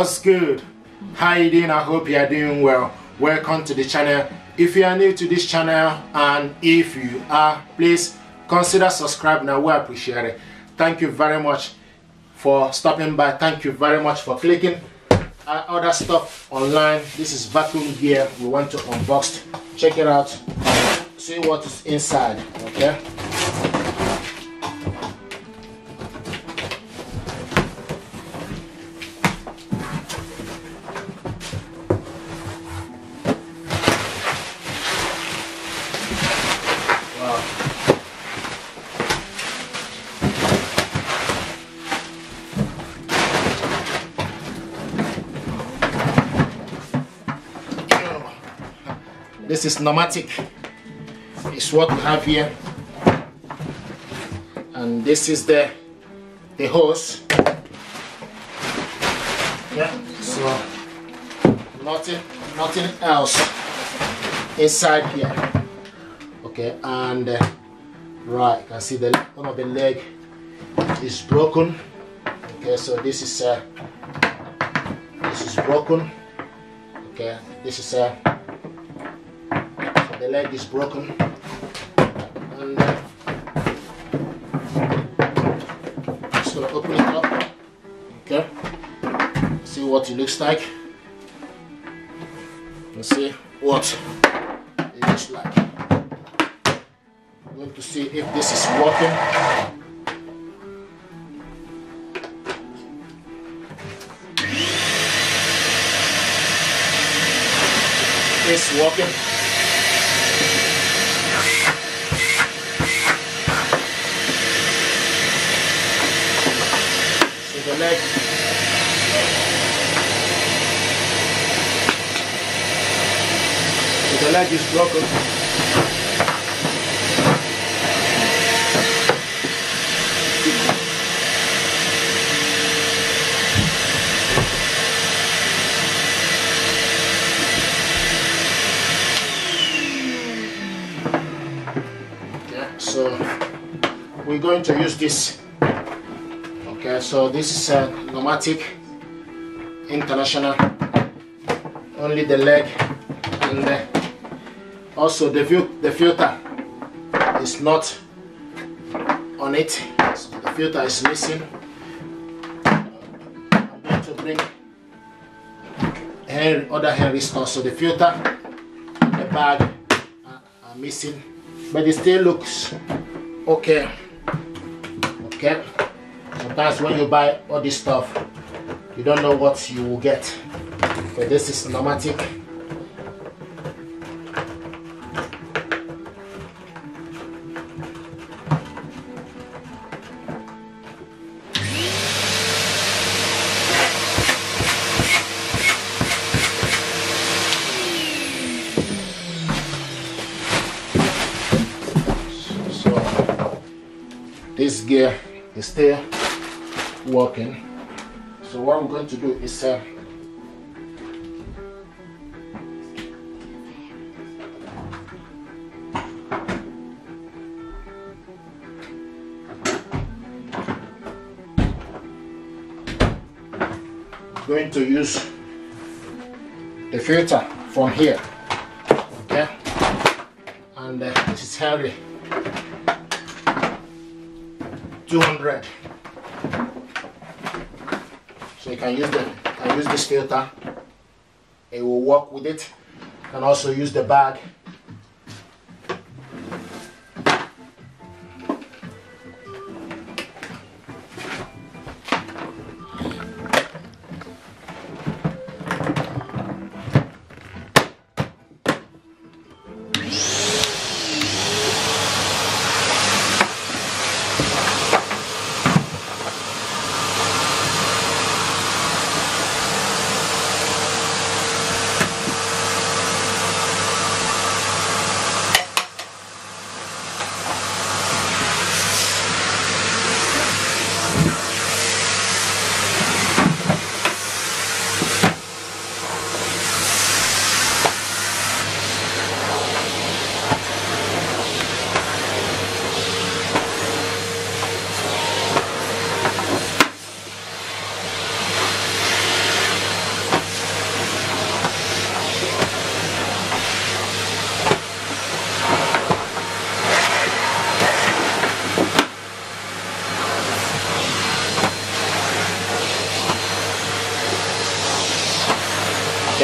what's good? How you doing? I hope you are doing well. Welcome to the channel. If you are new to this channel and if you are please consider subscribing. I will appreciate it. Thank you very much for stopping by. Thank you very much for clicking. Uh, other stuff online. This is vacuum gear. We want to unbox. Check it out see what is inside okay this is Numatic it's what we have here. And this is the the hose. Yeah so nothing nothing else inside here. Okay and uh, right you can see the one of the leg is broken. Okay so this is uh, this is broken. Okay this is uh, leg is broken. And uh, just gonna open it up. Okay. See what it looks like. And see what it looks like. I'm going to see if this is working. It's working So the leg is broken. Okay, so we're going to use this so this is a Numatic international. Only the leg and the, also the the filter is not on it. So the filter is missing. I'm going to bring Henry, other henry store so the filter the bag are, are missing. But it still looks okay. Okay sometimes when you buy all this stuff you don't know what you will get. But this is Numatic this gear is still working. So what I'm going to do is uh, going to use the filter from here okay? And uh, this is Henry 200 so you can use the can use this filter. It will work with it. And also use the bag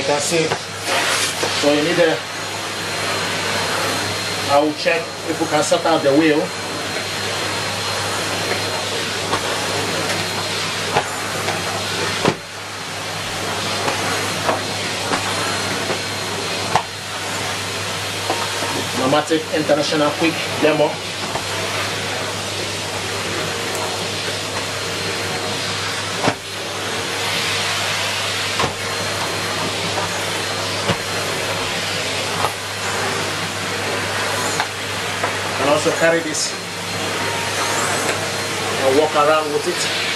you can see so you need a I will check if we can sort out the wheel Numatic International quick demo also carry this and walk around with it.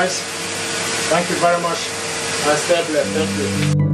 Guys, thank you very much. I stay blessed. Thank you.